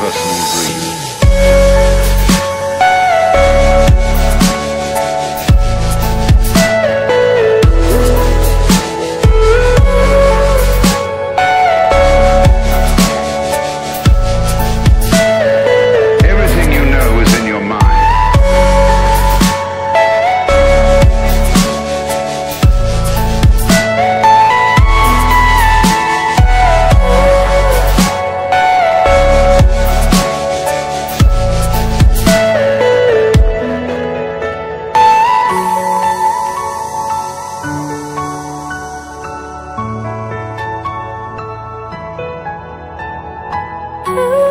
прекрасно. 呜。